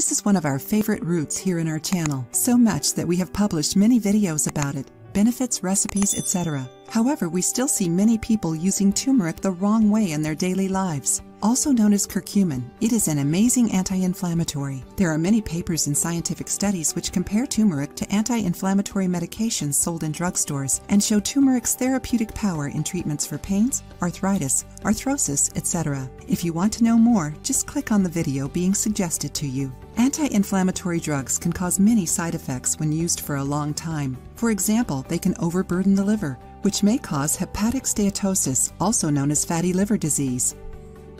This is one of our favorite roots here in our channel, so much that we have published many videos about it, benefits, recipes, etc. However, we still see many people using turmeric the wrong way in their daily lives. Also known as curcumin, it is an amazing anti-inflammatory. There are many papers and scientific studies which compare turmeric to anti-inflammatory medications sold in drugstores and show turmeric's therapeutic power in treatments for pains, arthritis, arthrosis, etc. If you want to know more, just click on the video being suggested to you. Anti-inflammatory drugs can cause many side effects when used for a long time. For example, they can overburden the liver, which may cause hepatic steatosis, also known as fatty liver disease.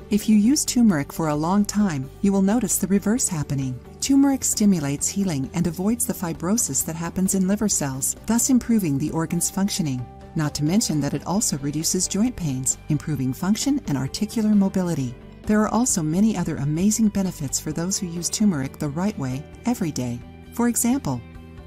If you use turmeric for a long time, you will notice the reverse happening. Turmeric stimulates healing and avoids the fibrosis that happens in liver cells, thus improving the organ's functioning. Not to mention that it also reduces joint pains, improving function and articular mobility. There are also many other amazing benefits for those who use turmeric the right way every day. For example,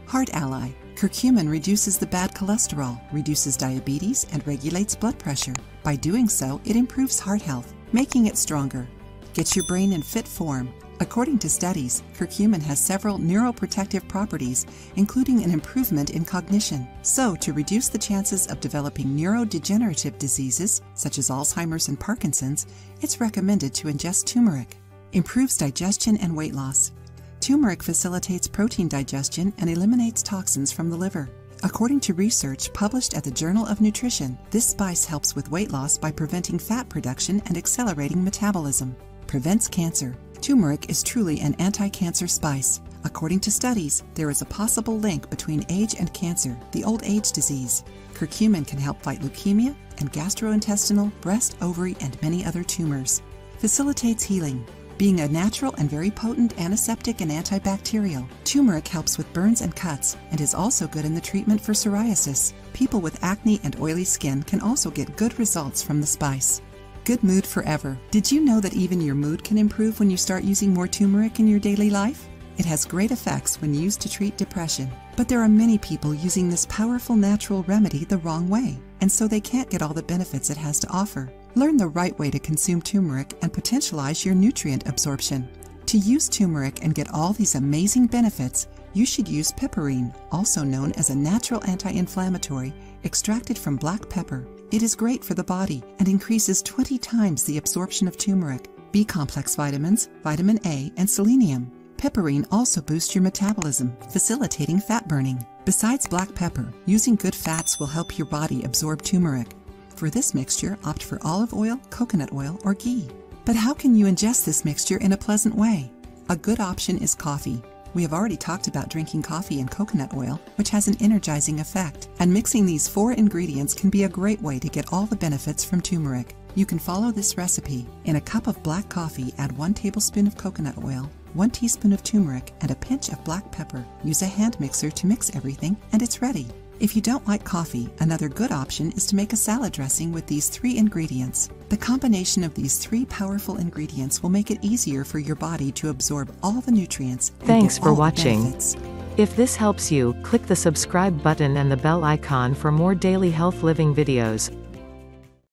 Heart Ally. Curcumin reduces the bad cholesterol, reduces diabetes, and regulates blood pressure. By doing so, it improves heart health, making it stronger. Gets your brain in fit form. According to studies, curcumin has several neuroprotective properties, including an improvement in cognition. So, to reduce the chances of developing neurodegenerative diseases, such as Alzheimer's and Parkinson's, it's recommended to ingest turmeric. Improves digestion and weight loss. Turmeric facilitates protein digestion and eliminates toxins from the liver. According to research published at the Journal of Nutrition, this spice helps with weight loss by preventing fat production and accelerating metabolism. Prevents cancer. Turmeric is truly an anti-cancer spice. According to studies, there is a possible link between age and cancer, the old age disease. Curcumin can help fight leukemia and gastrointestinal, breast, ovary, and many other tumors. Facilitates healing. Being a natural and very potent antiseptic and antibacterial, turmeric helps with burns and cuts and is also good in the treatment for psoriasis. People with acne and oily skin can also get good results from the spice. Good mood forever. Did you know that even your mood can improve when you start using more turmeric in your daily life? It has great effects when used to treat depression. But there are many people using this powerful natural remedy the wrong way, and so they can't get all the benefits it has to offer. Learn the right way to consume turmeric and potentialize your nutrient absorption. To use turmeric and get all these amazing benefits, you should use piperine, also known as a natural anti-inflammatory extracted from black pepper. It is great for the body and increases 20 times the absorption of turmeric, B-complex vitamins, vitamin A, and selenium. Piperine also boosts your metabolism, facilitating fat burning. Besides black pepper, using good fats will help your body absorb turmeric. For this mixture, opt for olive oil, coconut oil, or ghee. But how can you ingest this mixture in a pleasant way? A good option is coffee. We have already talked about drinking coffee and coconut oil, which has an energizing effect, and mixing these four ingredients can be a great way to get all the benefits from turmeric. You can follow this recipe. In a cup of black coffee, add 1 tablespoon of coconut oil, 1 teaspoon of turmeric, and a pinch of black pepper. Use a hand mixer to mix everything, and it's ready. If you don't like coffee, another good option is to make a salad dressing with these three ingredients. The combination of these three powerful ingredients will make it easier for your body to absorb all the nutrients. Thanks for watching. If this helps you, click the subscribe button and the bell icon for more daily health living videos.